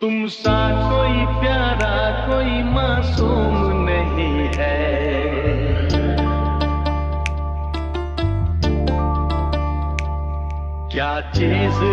तुम सा कोई प्यारा कोई मासूम नहीं है। क्या चीज़